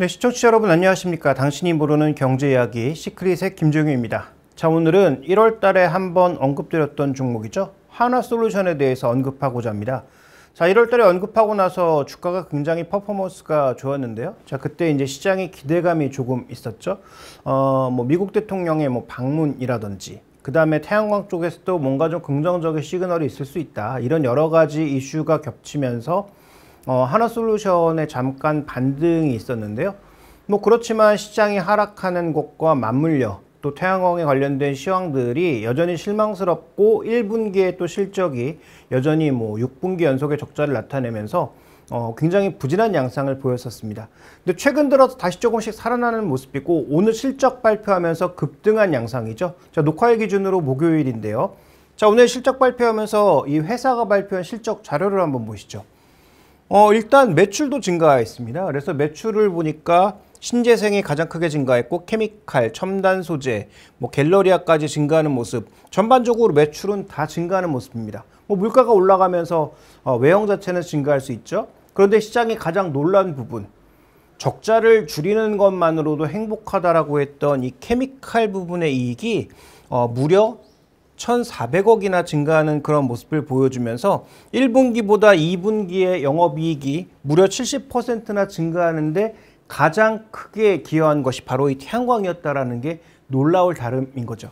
네, 시청자 여러분 안녕하십니까. 당신이 모르는 경제 이야기 시크릿의 김종윤입니다. 자, 오늘은 1월 달에 한번 언급드렸던 종목이죠. 하나솔루션에 대해서 언급하고자 합니다. 자, 1월 달에 언급하고 나서 주가가 굉장히 퍼포먼스가 좋았는데요. 자, 그때 이제 시장의 기대감이 조금 있었죠. 어, 뭐 미국 대통령의 뭐 방문이라든지 그 다음에 태양광 쪽에서도 뭔가 좀 긍정적인 시그널이 있을 수 있다. 이런 여러 가지 이슈가 겹치면서 어, 하나솔루션에 잠깐 반등이 있었는데요. 뭐 그렇지만 시장이 하락하는 것과 맞물려 또 태양광에 관련된 시황들이 여전히 실망스럽고 1분기에 또 실적이 여전히 뭐 6분기 연속의 적자를 나타내면서 어, 굉장히 부진한 양상을 보였었습니다. 근데 최근 들어서 다시 조금씩 살아나는 모습이고 오늘 실적 발표하면서 급등한 양상이죠. 자, 녹화일 기준으로 목요일인데요. 자, 오늘 실적 발표하면서 이 회사가 발표한 실적 자료를 한번 보시죠. 어, 일단 매출도 증가했습니다. 그래서 매출을 보니까 신재생이 가장 크게 증가했고 케미칼, 첨단 소재, 뭐 갤러리아까지 증가하는 모습. 전반적으로 매출은 다 증가하는 모습입니다. 뭐 물가가 올라가면서 어, 외형 자체는 증가할 수 있죠. 그런데 시장이 가장 놀란 부분, 적자를 줄이는 것만으로도 행복하다라고 했던 이 케미칼 부분의 이익이 어, 무려 1,400억이나 증가하는 그런 모습을 보여주면서 1분기보다 2분기의 영업이익이 무려 70%나 증가하는데 가장 크게 기여한 것이 바로 이 태양광이었다라는 게 놀라울 다름인 거죠.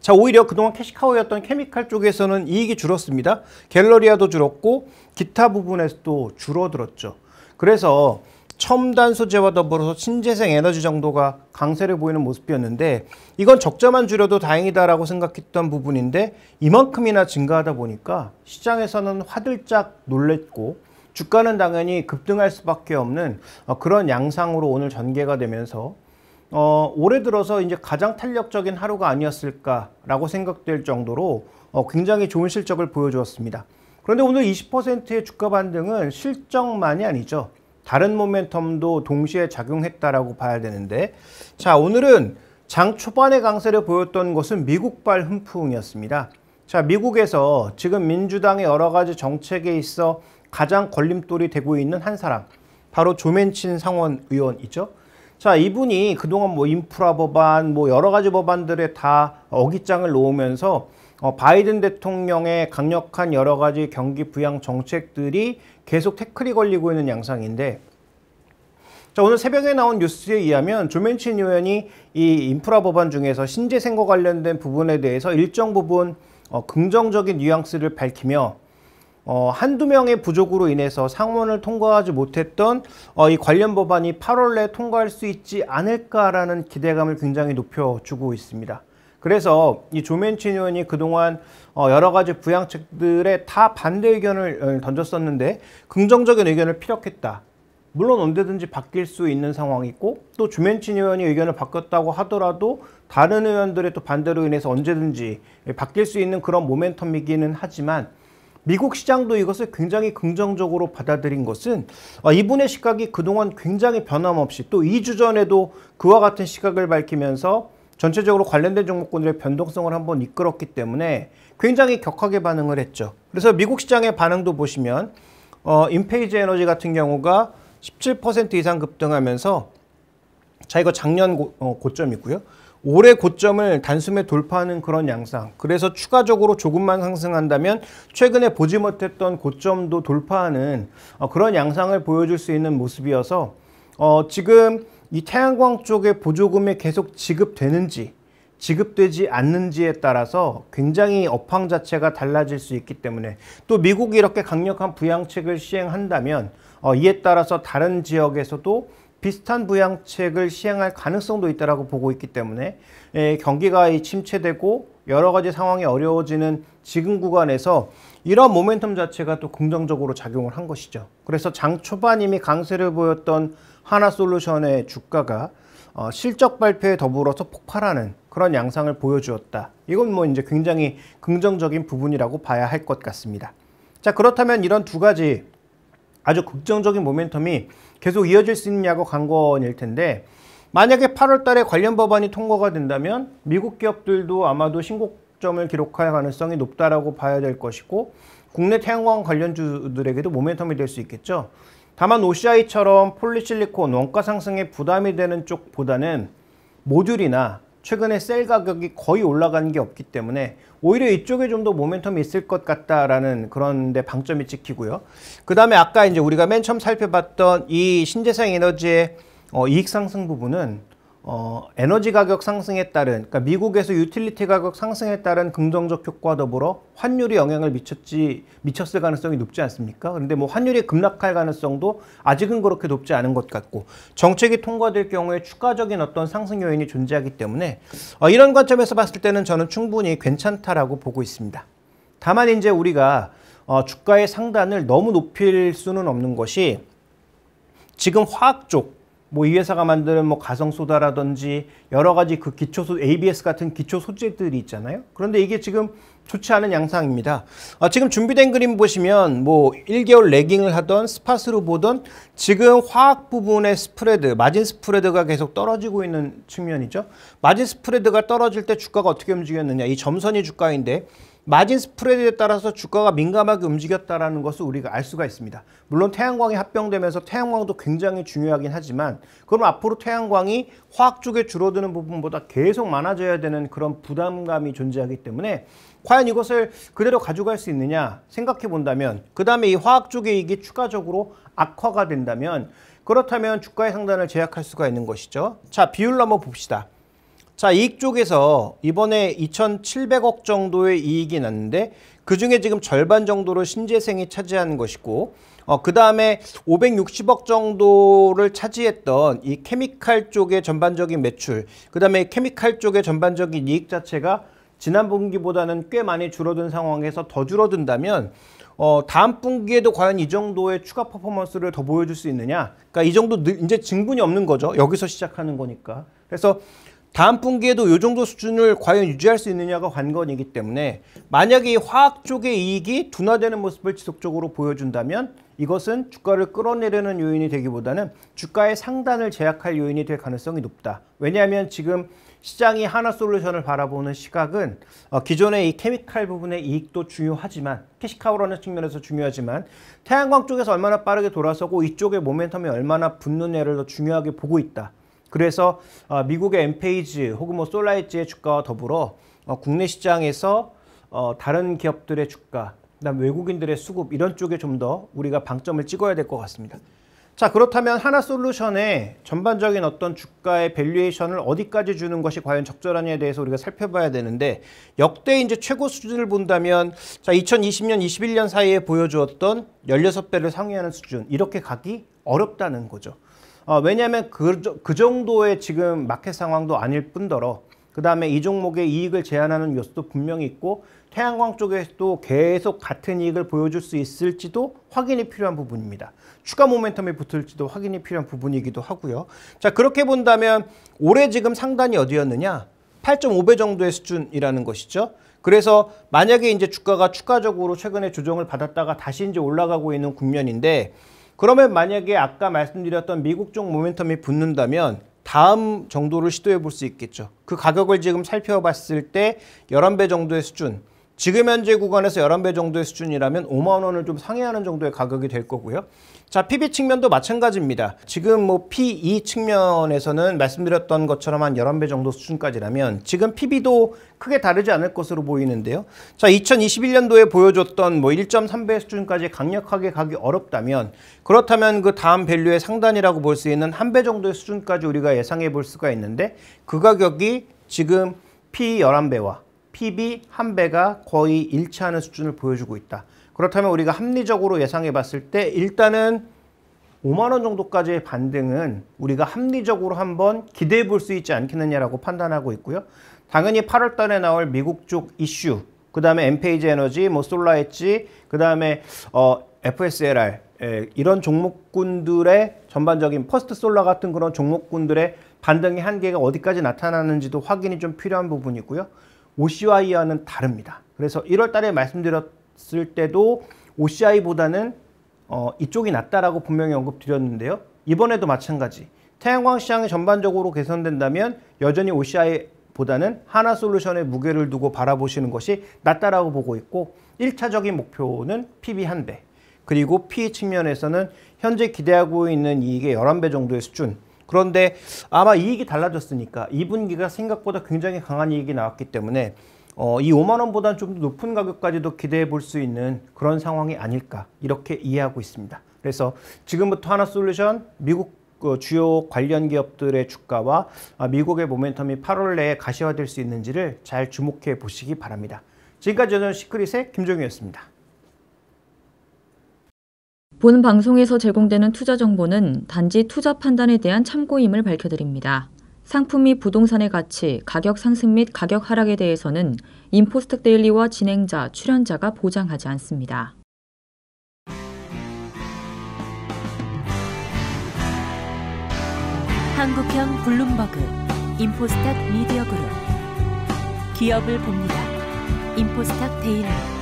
자, 오히려 그동안 캐시카우였던 케미칼 쪽에서는 이익이 줄었습니다. 갤러리아도 줄었고 기타 부분에서도 줄어들었죠. 그래서 첨단 소재와 더불어서 신재생 에너지 정도가 강세를 보이는 모습이었는데 이건 적자만 줄여도 다행이다라고 생각했던 부분인데 이만큼이나 증가하다 보니까 시장에서는 화들짝 놀랬고 주가는 당연히 급등할 수밖에 없는 어, 그런 양상으로 오늘 전개가 되면서 어, 올해 들어서 이제 가장 탄력적인 하루가 아니었을까라고 생각될 정도로 어, 굉장히 좋은 실적을 보여주었습니다. 그런데 오늘 20%의 주가 반등은 실적만이 아니죠. 다른 모멘텀도 동시에 작용했다라고 봐야 되는데 자 오늘은 장 초반에 강세를 보였던 것은 미국발 훈풍이었습니다. 자 미국에서 지금 민주당의 여러 가지 정책에 있어 가장 걸림돌이 되고 있는 한 사람 바로 조맨친 상원 의원이죠. 자 이분이 그동안 뭐 인프라 법안 뭐 여러 가지 법안들에 다 어깃장을 놓으면서 어, 바이든 대통령의 강력한 여러 가지 경기 부양 정책들이 계속 태클이 걸리고 있는 양상인데 자, 오늘 새벽에 나온 뉴스에 의하면 조맨친 의원이 이 인프라 법안 중에서 신재생과 관련된 부분에 대해서 일정 부분 어, 긍정적인 뉘앙스를 밝히며 어, 한두 명의 부족으로 인해서 상원을 통과하지 못했던 어, 이 관련 법안이 8월 내에 통과할 수 있지 않을까라는 기대감을 굉장히 높여주고 있습니다. 그래서 이 조맨친 의원이 그동안 어 여러 가지 부양책들에 다 반대 의견을 어, 던졌었는데 긍정적인 의견을 피력했다. 물론 언제든지 바뀔 수 있는 상황이고 또 조맨친 의원이 의견을 바꿨다고 하더라도 다른 의원들의 또 반대로 인해서 언제든지 바뀔 수 있는 그런 모멘텀이기는 하지만 미국 시장도 이것을 굉장히 긍정적으로 받아들인 것은 어, 이분의 시각이 그동안 굉장히 변함없이 또 2주 전에도 그와 같은 시각을 밝히면서 전체적으로 관련된 종목군들의 변동성을 한번 이끌었기 때문에 굉장히 격하게 반응을 했죠. 그래서 미국 시장의 반응도 보시면 어, 인페이즈 에너지 같은 경우가 17% 이상 급등하면서 자 이거 작년 고, 어, 고점이고요. 올해 고점을 단숨에 돌파하는 그런 양상. 그래서 추가적으로 조금만 상승한다면 최근에 보지 못했던 고점도 돌파하는 어, 그런 양상을 보여줄 수 있는 모습이어서 어, 지금 이 태양광 쪽에 보조금이 계속 지급되는지 지급되지 않는지에 따라서 굉장히 업황 자체가 달라질 수 있기 때문에 또 미국이 이렇게 강력한 부양책을 시행한다면 어, 이에 따라서 다른 지역에서도 비슷한 부양책을 시행할 가능성도 있다라고 보고 있기 때문에 예, 경기가 침체되고 여러 가지 상황이 어려워지는 지금 구간에서 이런 모멘텀 자체가 또 긍정적으로 작용을 한 것이죠. 그래서 장 초반 이미 강세를 보였던 하나솔루션의 주가가 어, 실적 발표에 더불어서 폭발하는 그런 양상을 보여주었다. 이건 뭐 이제 굉장히 긍정적인 부분이라고 봐야 할 것 같습니다. 자, 그렇다면 이런 두 가지 아주 긍정적인 모멘텀이 계속 이어질 수 있느냐고 관건일 텐데 만약에 8월 달에 관련 법안이 통과가 된다면 미국 기업들도 아마도 신고점을 기록할 가능성이 높다라고 봐야 될 것이고 국내 태양광 관련주들에게도 모멘텀이 될 수 있겠죠. 다만 OCI처럼 폴리실리콘 원가 상승에 부담이 되는 쪽보다는 모듈이나 최근에 셀 가격이 거의 올라간 게 없기 때문에 오히려 이쪽에 좀 더 모멘텀이 있을 것 같다라는 그런 데 방점이 찍히고요. 그 다음에 아까 이제 우리가 맨 처음 살펴봤던 이 신재생 에너지의 어, 이익 상승 부분은 어, 에너지 가격 상승에 따른 그러니까 미국에서 유틸리티 가격 상승에 따른 긍정적 효과 더불어 환율이 영향을 미쳤지 미쳤을 가능성이 높지 않습니까? 그런데 뭐 환율이 급락할 가능성도 아직은 그렇게 높지 않은 것 같고 정책이 통과될 경우에 추가적인 어떤 상승 요인이 존재하기 때문에 어, 이런 관점에서 봤을 때는 저는 충분히 괜찮다라고 보고 있습니다. 다만 이제 우리가 어, 주가의 상단을 너무 높일 수는 없는 것이 지금 화학 쪽 뭐 이 회사가 만드는 뭐 가성 소다라든지 여러 가지 그 기초 소 ABS 같은 기초 소재들이 있잖아요. 그런데 이게 지금 좋지 않은 양상입니다. 아, 지금 준비된 그림 보시면 뭐 1개월 레깅을 하던 스팟으로 보던 지금 화학 부분의 스프레드, 마진 스프레드가 계속 떨어지고 있는 측면이죠. 마진 스프레드가 떨어질 때 주가가 어떻게 움직였느냐. 이 점선이 주가인데 마진 스프레드에 따라서 주가가 민감하게 움직였다라는 것을 우리가 알 수가 있습니다. 물론 태양광이 합병되면서 태양광도 굉장히 중요하긴 하지만 그럼 앞으로 태양광이 화학 쪽에 줄어드는 부분보다 계속 많아져야 되는 그런 부담감이 존재하기 때문에 과연 이것을 그대로 가져갈 수 있느냐 생각해 본다면 그 다음에 이 화학 쪽의 이익이 추가적으로 악화가 된다면 그렇다면 주가의 상단을 제약할 수가 있는 것이죠. 자 비율로 한번 봅시다. 자, 이익 쪽에서 이번에 2,700억 정도의 이익이 났는데 그 중에 지금 절반 정도로 신재생이 차지하는 것이고 어, 그 다음에 560억 정도를 차지했던 이 케미칼 쪽의 전반적인 매출 그 다음에 케미칼 쪽의 전반적인 이익 자체가 지난 분기보다는 꽤 많이 줄어든 상황에서 더 줄어든다면 어, 다음 분기에도 과연 이 정도의 추가 퍼포먼스를 더 보여줄 수 있느냐? 그러니까 이 정도 이제 증분이 없는 거죠. 여기서 시작하는 거니까. 그래서 다음 분기에도 이 정도 수준을 과연 유지할 수 있느냐가 관건이기 때문에 만약에 화학 쪽의 이익이 둔화되는 모습을 지속적으로 보여준다면 이것은 주가를 끌어내려는 요인이 되기보다는 주가의 상단을 제약할 요인이 될 가능성이 높다. 왜냐하면 지금 시장이 하나솔루션을 바라보는 시각은 어, 기존의 이 chemical 부분의 이익도 중요하지만 cash cow라는 측면에서 중요하지만 태양광 쪽에서 얼마나 빠르게 돌아서고 이쪽의 모멘텀이 얼마나 붙느냐를 더 중요하게 보고 있다. 그래서 어, 미국의 엔페이즈 혹은 뭐 솔라엣지의 주가와 더불어 어, 국내 시장에서 어, 다른 기업들의 주가, 그다음 외국인들의 수급 이런 쪽에 좀 더 우리가 방점을 찍어야 될 것 같습니다. 자 그렇다면 한화솔루션의 전반적인 어떤 주가의 valuation을 어디까지 주는 것이 과연 적절하냐에 대해서 우리가 살펴봐야 되는데 역대 이제 최고 수준을 본다면 자 2020년 21년 사이에 보여주었던 16배를 상회하는 수준 이렇게 가기 어렵다는 거죠. 어, 왜냐하면 그, 그 정도의 지금 마켓 상황도 아닐 뿐더러 그 다음에 이 종목의 이익을 제한하는 요소도 분명히 있고 태양광 쪽에서도 계속 같은 이익을 보여줄 수 있을지도 확인이 필요한 부분입니다. 추가 모멘텀이 붙을지도 확인이 필요한 부분이기도 하고요. 자 그렇게 본다면 올해 지금 상단이 어디였느냐? 8.5배 정도의 수준이라는 것이죠. 그래서 만약에 이제 주가가 추가적으로 최근에 조정을 받았다가 다시 이제 올라가고 있는 국면인데 그러면 만약에 아까 말씀드렸던 미국 쪽 모멘텀이 붙는다면 다음 정도를 시도해 볼 수 있겠죠. 그 가격을 지금 살펴봤을 때 11배 정도의 수준 지금 현재 구간에서 11배 정도의 수준이라면 5만 원을 좀 상회하는 정도의 가격이 될 거고요. 자, PB 측면도 마찬가지입니다. 지금 뭐 PE 측면에서는 말씀드렸던 것처럼 한 11배 정도 수준까지라면 지금 PB도 크게 다르지 않을 것으로 보이는데요. 자, 2021년도에 보여줬던 뭐 1.3배 수준까지 강력하게 가기 어렵다면 그렇다면 그 다음 밸류의 상단이라고 볼 수 있는 한 배 정도의 수준까지 우리가 예상해 볼 수가 있는데 그 가격이 지금 PE 11배와 PB 한 배가 거의 일치하는 수준을 보여주고 있다. 그렇다면 우리가 합리적으로 예상해 봤을 때 일단은 5만 원 정도까지의 반등은 우리가 합리적으로 한번 기대해 볼 수 있지 않겠느냐라고 판단하고 있고요. 당연히 8월 달에 나올 미국 쪽 이슈, 그 다음에 엔페이즈 에너지, 뭐 솔라엣지, 그 다음에 어, FSLR 에, 이런 종목군들의 전반적인 퍼스트 솔라 같은 그런 종목군들의 반등의 한계가 어디까지 나타나는지도 확인이 좀 필요한 부분이고요. OCI와는 다릅니다. 그래서 1월 달에 말씀드렸 을 때도 OCI보다는 어, 이쪽이 낫다라고 분명히 언급드렸는데요. 이번에도 마찬가지. 태양광 시장이 전반적으로 개선된다면 여전히 OCI보다는 하나솔루션의 무게를 두고 바라보시는 것이 낫다라고 보고 있고 1차적인 목표는 PB 한 배. 그리고 P 측면에서는 현재 기대하고 있는 이익의 11배 정도의 수준. 그런데 아마 이익이 달라졌으니까 2분기가 생각보다 굉장히 강한 이익이 나왔기 때문에 어, 이 5만 원보다는 좀더 높은 가격까지도 기대해 볼 수 있는 그런 상황이 아닐까 이렇게 이해하고 있습니다. 그래서 지금부터 하나 솔루션 미국 그 주요 관련 기업들의 주가와 아, 미국의 모멘텀이 8월 내에 가시화될 수 있는지를 잘 주목해 보시기 바랍니다. 지금까지 저는 시크릿의 김종희였습니다. 본 방송에서 제공되는 투자 정보는 단지 투자 판단에 대한 참고임을 밝혀드립니다. 상품 및 부동산의 가치, 가격 상승 및 가격 하락에 대해서는 인포스텍 데일리와 진행자, 출연자가 보장하지 않습니다. 한국형 블룸버그, 인포스탁 미디어 그룹. 기업을 봅니다. 인포스탁 데일리.